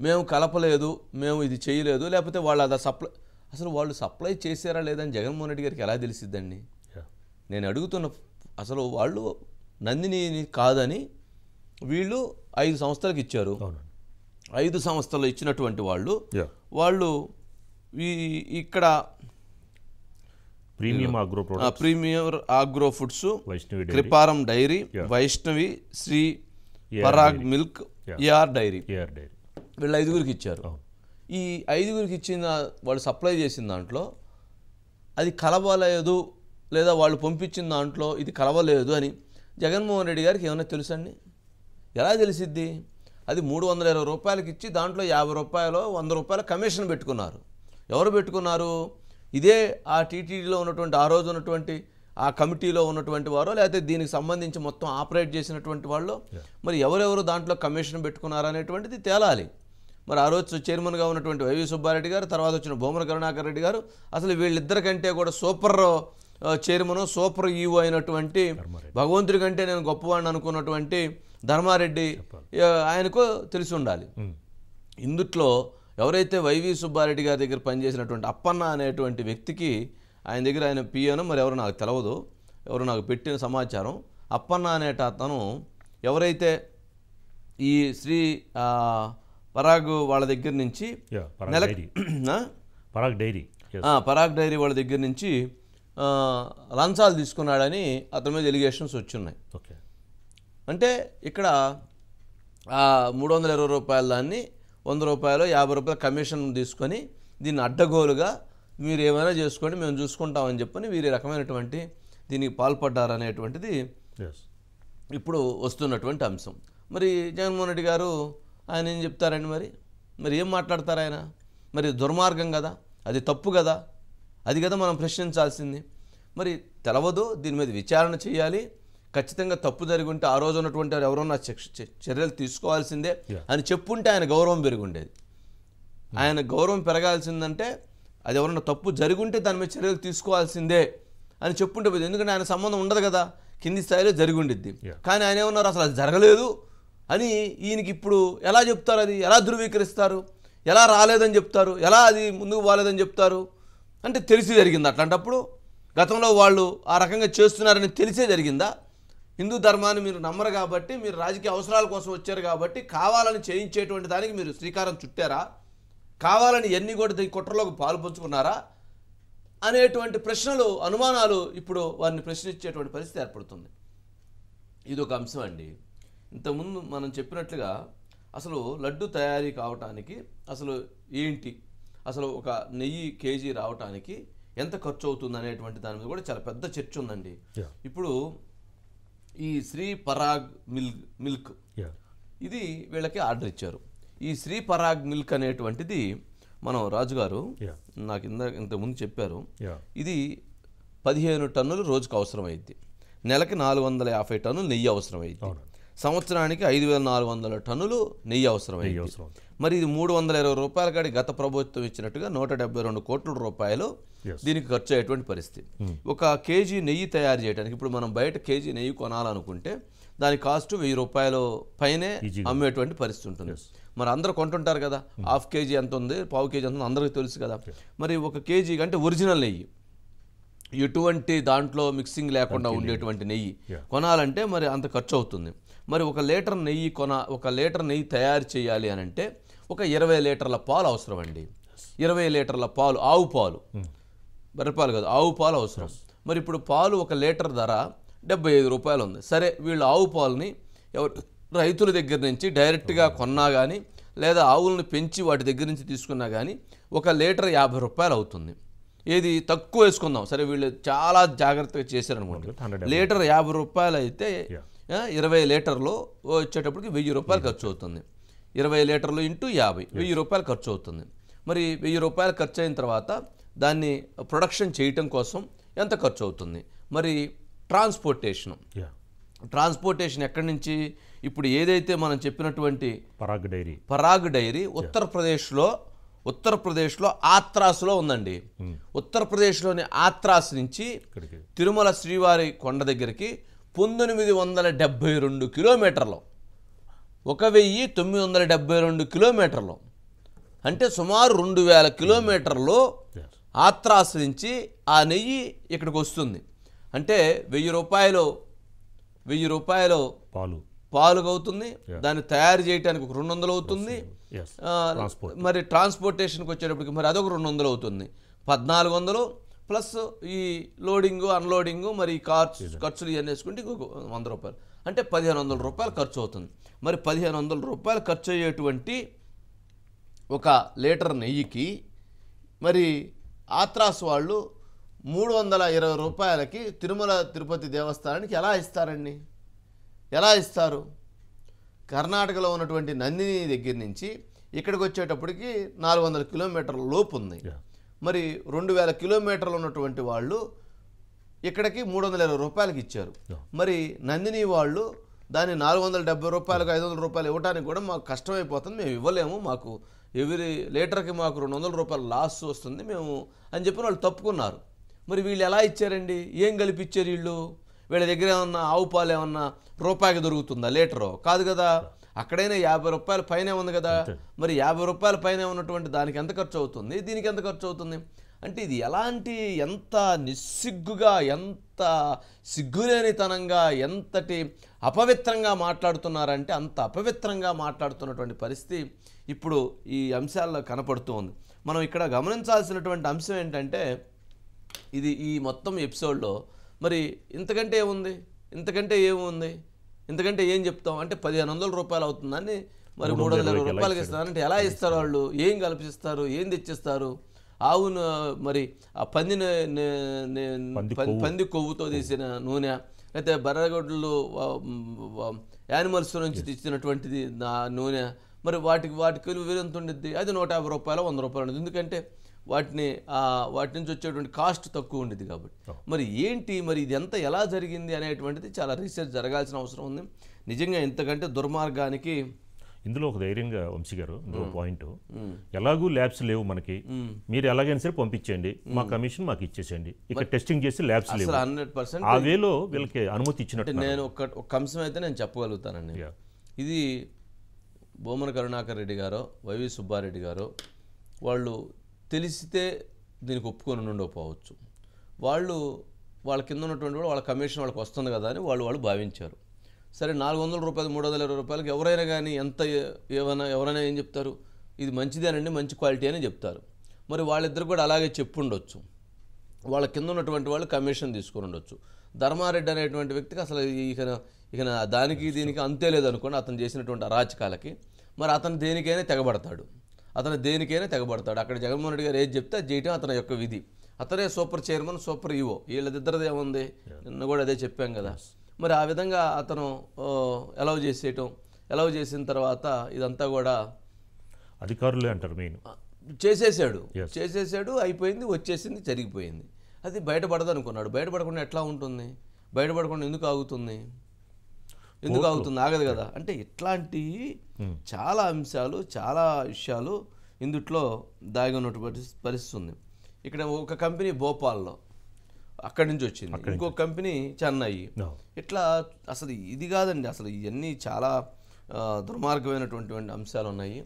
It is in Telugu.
మేము కలపలేదు మేము ఇది చేయలేదు లేకపోతే వాళ్ళు అది సప్లై అసలు వాళ్ళు సప్లై చేశారా లేదని జగన్మోహన్ రెడ్డి గారికి ఎలా తెలిసిద్దండి? నేను అడుగుతున్న అసలు వాళ్ళు నందిని కాదని వీళ్ళు ఐదు సంస్థలకు ఇచ్చారు. ఐదు సంస్థలు ఇచ్చినటువంటి వాళ్ళు. వాళ్ళు ఈ ఇక్కడ premium agro premier agro foods Kriparam dairy. Vaishnavi Sri Parag. Milk. AR dairy. AR dairy. వీళ్ళు ఐదుగురికి ఇచ్చారు. ఈ ఐదుగురికి ఇచ్చిన వాళ్ళు సప్లై చేసిన దాంట్లో అది కలవలేదు లేదా వాళ్ళు పంపించిన దాంట్లో ఇది కలవలేదు అని జగన్మోహన్ రెడ్డి గారికి ఏమైనా తెలుసండి? ఎలా తెలిసిద్ది? అది మూడు వందల ఇరవై రూపాయలకి ఇచ్చి దాంట్లో యాభై రూపాయలు వంద రూపాయల కమిషన్ పెట్టుకున్నారు. ఎవరు పెట్టుకున్నారు? ఇదే ఆ టీటీడీలో ఉన్నటువంటి ఆ రోజు ఉన్నటువంటి ఆ కమిటీలో ఉన్నటువంటి వారో లేకపోతే దీనికి సంబంధించి మొత్తం ఆపరేట్ చేసినటువంటి వాళ్ళు? మరి ఎవరెవరు దాంట్లో కమిషన్ పెట్టుకున్నారు అనేటువంటిది తేలాలి. మరి ఆ రోజు చైర్మన్గా ఉన్నటువంటి వైవి సుబ్బారెడ్డి గారు తర్వాత వచ్చిన భూమన కరుణాకర్ రెడ్డి గారు అసలు వీళ్ళిద్దరికంటే కూడా సూపర్ చైర్మన్ సూపర్ ఈవో అయినటువంటి భగవంతుడి కంటే నేను గొప్పవాడిని అనుకున్నటువంటి ధర్మారెడ్డి ఆయనకు తెలిసి ఉండాలి. ఇందుట్లో ఎవరైతే వైవి సుబ్బారెడ్డి గారి దగ్గర పనిచేసినటువంటి అప్పన్న అనేటువంటి వ్యక్తికి ఆయన దగ్గర ఆయన పియను మరి ఎవరు నాకు తెలవదు ఎవరు నాకు పెట్టిన సమాచారం అప్పన్న అనేట అతను ఎవరైతే ఈ శ్రీ పరాగ్ వాళ్ళ దగ్గర నుంచి పరాగ్ నెల డైరీ పరాగ్ డైరీ పరాగ్ వాళ్ళ దగ్గర నుంచి లంచాలు తీసుకున్నాడని అతని మీద ఎలిగేషన్స్ వచ్చున్నాయి. ఓకే అంటే ఇక్కడ ఆ మూడు వందల ఇరవై రూపాయల దాన్ని వంద రూపాయలు యాభై రూపాయల కమిషన్ తీసుకొని దీన్ని అడ్డగోలుగా మీరు ఏమైనా చేసుకోండి మేము చూసుకుంటామని చెప్పని వీరి రకమైనటువంటి దీనికి పాల్పడ్డారనేటువంటిది ఇప్పుడు వస్తున్నటువంటి అంశం. మరి జగన్మోహన్ రెడ్డి గారు ఆయన ఏం చెప్తారండి మరి? మరి ఏం మాట్లాడతారు ఆయన? మరి దుర్మార్గం కదా? అది తప్పు కదా? అది కదా మనం ప్రశ్నించాల్సింది. మరి తెలవదు దీని మీద విచారణ చేయాలి. ఖచ్చితంగా తప్పు జరిగి ఉంటే ఆ రోజు ఉన్నటువంటి వారు ఎవరన్నా చర్యలు తీసుకోవాల్సిందే. అని చెప్పుంటే ఆయన గౌరవం పెరిగి ఉండేది ఆయన గౌరవం పెరగాల్సిందంటే అది ఎవరన్నా తప్పు జరిగి ఉంటే దాని మీద చర్యలు తీసుకోవాల్సిందే అని చెప్పుంటే ఎందుకంటే ఆయన సంబంధం ఉండదు కదా? కింది స్థాయిలో జరిగి ఉండిద్ది. కానీ ఆయన ఏమన్నారు? అసలు అది జరగలేదు. అని ఈయనకి ఇప్పుడు ఎలా చెప్తారు అది? ఎలా ధృవీకరిస్తారు? ఎలా రాలేదని చెప్తారు? ఎలా అది ముందుకు పోలేదని చెప్తారు? అంటే తెలిసి జరిగింది అట్లాంటప్పుడు? గతంలో వాళ్ళు ఆ రకంగా చేస్తున్నారని తెలిసే జరిగిందా? హిందూ ధర్మాన్ని మీరు నమ్మరు కాబట్టి మీరు రాజకీయ అవసరాల కోసం వచ్చారు కాబట్టి కావాలని చేయించేటువంటి దానికి మీరు శ్రీకారం చుట్టారా? కావాలని ఎన్ని కూడా ఈ కుట్రలోకి పాల్పంచుకున్నారా అనేటువంటి ప్రశ్నలు అనుమానాలు ఇప్పుడు వారిని ప్రశ్నించేటువంటి పరిస్థితి ఏర్పడుతుంది. ఇది ఒక అంశం అండి. ఇంతకుముందు మనం చెప్పినట్లుగా అసలు లడ్డు తయారీ కావటానికి అసలు ఏంటి? అసలు ఒక నెయ్యి కేజీ రావటానికి ఎంత ఖర్చు అవుతుంది అనేటువంటి దాని మీద కూడా చాలా పెద్ద చర్చ ఉందండి. ఇప్పుడు ఈ శ్రీ పరాగ్ మిల్క్ మిల్క్ ఇది వీళ్ళకి ఆర్డర్ ఇచ్చారు. ఈ శ్రీ పరాగ్ మిల్క్ అనేటువంటిది మనం రాజుగారు నాకు ఇంత ఇంతకుముందు చెప్పారు. ఇది పదిహేను టన్నులు రోజుకు అవసరమైద్ది. నెలకి నాలుగు వందల యాభై టన్నులు నెయ్యి అవసరమైద్ది. అవునండి. సంవత్సరానికి ఐదు వేల నాలుగు వందల టన్నులు నెయ్యి అవసరమైంది. మరి ఇది మూడు వందల ఇరవై రూపాయల కాడి గత ప్రభుత్వం ఇచ్చినట్టుగా నూట డెబ్బై రెండు కోట్ల రూపాయలు. దీనికి ఖర్చు అయ్యేటువంటి పరిస్థితి. ఒక కేజీ నెయ్యి తయారు చేయడానికి ఇప్పుడు మనం బయట కేజీ నెయ్యి కొనాలనుకుంటే దాని కాస్ట్ వెయ్యి రూపాయలు పైనే. అమ్మేటువంటి పరిస్థితి ఉంటుంది. మరి అందరూ కొంటుంటారు కదా హాఫ్ కేజీ ఎంత ఉంది పావు కేజీ ఎంత ఉంది అందరికీ తెలుసు కదా. మరి ఒక కేజీ అంటే ఒరిజినల్ నెయ్యి ఎటువంటి దాంట్లో మిక్సింగ్ లేకుండా ఉండేటువంటి నెయ్యి. కొనాలంటే మరి అంత ఖర్చు అవుతుంది. మరి ఒక లీటర్ నెయ్యి కొన ఒక లీటర్ నెయ్యి తయారు చేయాలి అని అంటే ఒక ఇరవై లీటర్ల పాలు అవసరం అండి. ఇరవై లీటర్ల పాలు ఆవు పాలు. బర్రెపాలు కాదు ఆవు పాలు అవసరం. మరి ఇప్పుడు పాలు ఒక లీటర్ ధర డెబ్బై ఐదు రూపాయలు ఉంది. సరే వీళ్ళు ఆవు పాలని ఎవరు రైతుల దగ్గర నుంచి డైరెక్ట్గా కొన్నా కానీ లేదా ఆవులను పెంచి వాటి దగ్గర నుంచి తీసుకున్నా కానీ ఒక లీటర్ యాభై రూపాయలు అవుతుంది. ఏది తక్కువ వేసుకుందాం. సరే వీళ్ళు చాలా జాగ్రత్తగా చేశారనుకోండి. లీటర్ యాభై రూపాయలు అయితే ఇరవై లీటర్లు వచ్చేటప్పటికి వెయ్యి రూపాయలు ఖర్చు అవుతుంది. ఇరవై లీటర్లు ఇంటూ యాభై వెయ్యి రూపాయలు ఖర్చు అవుతుంది. మరి వెయ్యి రూపాయలు ఖర్చు అయిన తర్వాత దాన్ని ప్రొడక్షన్ చేయటం కోసం ఎంత ఖర్చు అవుతుంది? మరి ట్రాన్స్పోర్టేషన్. ట్రాన్స్పోర్టేషన్ ఎక్కడి నుంచి? ఇప్పుడు ఏదైతే మనం చెప్పినటువంటి పరాగ్ డైరీ. పరాగ్ డైరీ ఉత్తరప్రదేశ్లో ఉత్తరప్రదేశ్లో ఆత్రాస్లో ఉందండి. ఉత్తరప్రదేశ్లోని ఆత్రాస్ నుంచి తిరుమల శ్రీవారి కొండ దగ్గరికి పంతొమ్మిది వందల డెబ్బై రెండు కిలోమీటర్లు. ఒక వెయ్యి తొమ్మిది వందల డెబ్బై రెండు కిలోమీటర్లు. అంటే సుమారు రెండు వేల కిలోమీటర్లు. ఆత్రాస్ నుంచి ఆ నెయ్యి ఇక్కడికి వస్తుంది. అంటే వెయ్యి రూపాయలు వెయ్యి రూపాయలు పాలు. పాలుగా అవుతుంది. దాన్ని తయారు చేయడానికి ఒక రెండు వందలు అవుతుంది. మరి ట్రాన్స్పోర్టేషన్కి వచ్చేటప్పటికి మరి అదొక రెండు వందలు అవుతుంది. పద్నాలుగు వందలు ప్లస్ ఈ లోడింగు అన్లోడింగు మరి కార్స్ ఖర్చులు ఇవన్నీ వేసుకుంటే ఇంకొక వంద రూపాయలు. అంటే పదిహేను వందల రూపాయలు ఖర్చు అవుతుంది. మరి పదిహేను వందల రూపాయలు ఖర్చు అయ్యేటువంటి ఒక లీటర్ నెయ్యికి మరి ఆత్రాస్ వాళ్ళు మూడు వందల ఇరవై రూపాయలకి తిరుమల తిరుపతి దేవస్థానానికి ఎలా ఇస్తారండి? ఎలా ఇస్తారు? కర్ణాటకలో ఉన్నటువంటి నందిని దగ్గర నుంచి ఇక్కడికి వచ్చేటప్పటికి నాలుగు వందల కిలోమీటర్ల లోపు ఉంది. మరి రెండు వేల కిలోమీటర్లు ఉన్నటువంటి వాళ్ళు ఇక్కడికి మూడు వందల ఇరవై రూపాయలకి ఇచ్చారు. మరి నందిని వాళ్ళు దాన్ని నాలుగు వందల డెబ్బై రూపాయలకు ఐదు వందల రూపాయలు ఇవ్వడానికి కూడా మాకు కష్టమైపోతుంది. మేము ఇవ్వలేము. మాకు ఎవరి లీటర్కి మాకు రెండు వందల రూపాయలు లాస్ వస్తుంది. మేము అని చెప్పి వాళ్ళు తప్పుకున్నారు. మరి వీళ్ళు ఎలా ఇచ్చారండి? ఏం కలిపి ఇచ్చారు వీళ్ళు? వీళ్ళ దగ్గర ఏమన్నా ఆవు పాలు ఏమన్నా రూపాయికి దొరుకుతుందా? లీటరు? కాదు కదా. అక్కడైనా యాభై రూపాయల పైనే ఉంది కదా. మరి యాభై రూపాయల పైన ఉన్నటువంటి దానికి ఎంత ఖర్చు అవుతుంది? దీనికి ఎంత ఖర్చు అవుతుంది? అంటే ఇది ఎలాంటి ఎంత నిస్సిగ్గుగా ఎంత సిగ్గులేనితనంగా ఎంతటి అపవిత్రంగా మాట్లాడుతున్నారంటే అంత అపవిత్రంగా మాట్లాడుతున్నటువంటి పరిస్థితి ఇప్పుడు ఈ అంశాల్లో కనపడుతూ ఉంది. మనం ఇక్కడ గమనించాల్సినటువంటి అంశం ఏంటంటే ఇది ఈ మొత్తం ఎపిసోడ్లో మరి ఇంతకంటే ఏముంది? ఇంతకంటే ఏముంది? ఇంతకంటే ఏం చెప్తాం? అంటే పదిహేను వందల రూపాయలు అవుతుందని మరి మూడు వందల ఇరవై రూపాయలకి ఇస్తారు. అంటే ఎలా ఇస్తారు వాళ్ళు? ఏం కల్పిస్తారు? ఏం తెచ్చిస్తారు? ఆవును మరి ఆ పందిని పంది కొవ్వుతో తీసిన నూనె లేకపోతే బర్రగొడ్లు యానిమల్స్ నుంచి తెచ్చినటువంటిది నా నూనె మరి వాటికి వాటికి విలువ ఎంత ఉండిద్ది? అది నూట యాభై రూపాయలు వంద రూపాయలు ఎందుకంటే వాటిని వాటి నుంచి వచ్చేటువంటి కాస్ట్ తక్కువ ఉండేది కాబట్టి. మరి ఏంటి మరి ఇది ఎంత ఎలా జరిగింది అనేటువంటిది చాలా రీసెర్చ్ జరగాల్సిన అవసరం ఉంది. నిజంగా ఇంతకంటే దుర్మార్గానికి ఇందులో ఒక ధైర్యంగా వంశీ గారు ఇందులో పాయింట్ ఎలాగూ ల్యాబ్స్ లేవు మనకి. మీరు ఎలాగైనా సరే పంపించండి మా కమిషన్ మాకు ఇచ్చేసేయండి. ఇక్కడ టెస్టింగ్ చేసి ల్యాబ్స్ లేవు. హండ్రెడ్ పర్సెంట్ ఆ వేలో వీళ్ళకి అనుమతి ఇచ్చినట్టు నేను ఒక ఒక అంశం అయితే నేను చెప్పగలుగుతానండి. ఇది బొమ్మన కరుణాకర్ రెడ్డి గారో వైవి సుబ్బారెడ్డి గారో వాళ్ళు తెలిసితే దీనికి ఒప్పుకొని ఉండకపోవచ్చు వాళ్ళు వాళ్ళ కింద ఉన్నటువంటి వాళ్ళు వాళ్ళ కమిషన్ వాళ్ళకి వస్తుంది కదా అని వాళ్ళు వాళ్ళు భావించారు. సరే నాలుగు వందల రూపాయలు మూడు వందల ఇరవై రూపాయలకి ఎవరైనా కానీ ఎంత ఏమైనా ఎవరైనా ఏం చెప్తారు? ఇది మంచిదేనండి మంచి క్వాలిటీ అని చెప్తారు. మరి వాళ్ళిద్దరు కూడా అలాగే చెప్పుండొచ్చు. వాళ్ళ కింద ఉన్నటువంటి వాళ్ళు కమిషన్ తీసుకుని ఉండొచ్చు. ధర్మారెడ్డి అనేటువంటి వ్యక్తికి అసలు ఇక ఇక దానికి దీనికి అంతే లేదనుకోండి అతను చేసినటువంటి అరాచకాలకి. మరి అతను దేనికైనా తెగబడతాడు. అతను దేనికైనా తెగబడతాడు. అక్కడ జగన్మోహన్ రెడ్డి గారు ఏది చెప్తే అది చేయటం అతని యొక్క విధి. అతనే సూపర్ చైర్మన్ సూపర్ ఈవో. వీళ్ళిద్దరిది ఏముంది? నిన్న కూడా అదే చెప్పాం కదా. మరి ఆ విధంగా అతను అలౌ చేసేయటం అలౌ చేసిన తర్వాత ఇదంతా కూడా అధికారులే అంటారు మెయిన్ చేసేసాడు. చేసేసాడు అయిపోయింది వచ్చేసింది జరిగిపోయింది. అది బయటపడదు అనుకున్నాడు బయటపడకుండా ఎట్లా ఉంటుంది? బయటపడకుండా ఎందుకు ఆగుతుంది? ఎందుకు ఆగుతుంది? ఆగదు కదా. అంటే ఇట్లాంటి చాలా అంశాలు చాలా విషయాలు ఇందుట్లో దాగి ఉన్నటువంటి పరిస్థితి ఉంది ఇక్కడ ఒక కంపెనీ భోపాల్లో అక్కడి నుంచి వచ్చింది. ఇంకో కంపెనీ చెన్నై. ఇట్లా అసలు ఇది కాదండి. అసలు ఇవన్నీ చాలా దుర్మార్గమైనటువంటి అంశాలు ఉన్నాయి